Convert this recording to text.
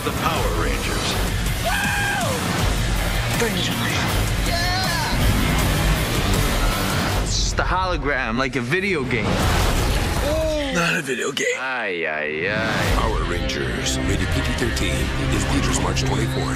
are the Power Rangers. Bring it on. It's just a hologram, like a video game. Not a video game. Aye, aye, aye. Power Rangers, rated PG-13, is theaters March 24th.